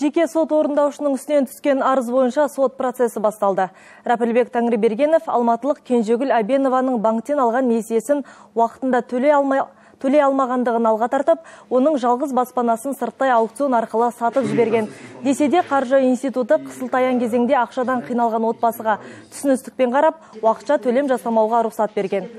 Жеке сот орындаушының үстінен түскен арыз бойынша сот процесі басталды. Рапілбек Тәңірбергенов Алматылық Кенжегүл Абенованың банктен алған несиесін уақытында төлей алмағандығын алға тартып, оның жалғыз баспанасын сырттай аукцион арқылы сатып жіберген. Десе де қаржы институты қысылтаяң кезеңде ақшадан қиналған отбасыға түсіністікпен қарап, уақытша төлем жасамауға рұқсат берген.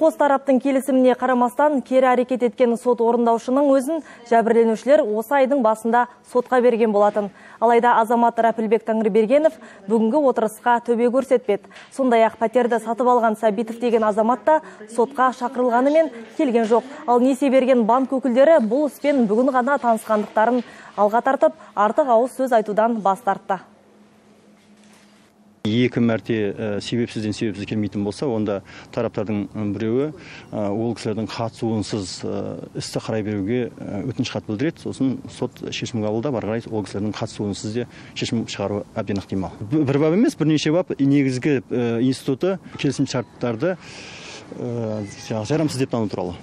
Қос тараптың келісіміне қарамастан кері әрекет еткен сот орындаушының өзін жәбірленушілер осы айдың басында сотқа берген болатын. Алайда азамат Рәпілбек Тәңірбергенов бүгінгі отырысқа төбе көрсетпеді. Сондай ақ пәтерді сатып алған Сәбитов деген азамат та сотқа шақырылғанымен келген жоқ. Ал несие берген банк өкілдері бұл іспен бүгін ғана танысқандықтарын алға тартып, артық ауыз сөз айтудан бас тартты екі мәрте себепсізден себепсіз келмейтін болса онда тараптардың біреуі ол кісілердің қатысуынсыз істі қарай беруге өтініш хат білдіреді. Сосын сот шешім қабылдап ары қарай ол кісілердің қатысуынсыз де шешім шығару әбден ықтимал. Бір бап емес бірнеше бап. Негізгі институты келісімшарттарды жарамсыз деп тану туралы.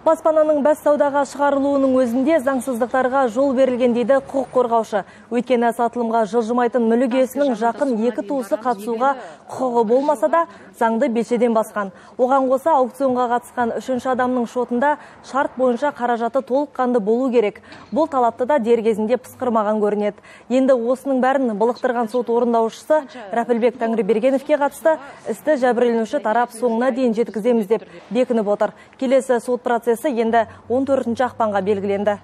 Баспананың бәс саудаға шығарылуының өзінде заңсыздықтарға жол берілген дейді құқық қорғаушы. Өйткені сатылымға жылжымайтын мүлік иесінің жақын екі туысы қатысуға құқығы болмаса да заңды белшеден басқан. Оған қоса аукционға қатысқан үшінші адамның шотында шарт бойынша қаражаты толыққанды болу керек. Бұл талапты да дер кезінде пысқырмаған көрінеді. Енді осының бәрін былықтырған сот орындаушысы Рәпілбек Тәңірбергеновке қатысты істі жәбірленуші тарап соңына дейін жеткіземіз деп бекініп отыр. Келесі сот процесі енді 14 ақпанға белгіленді.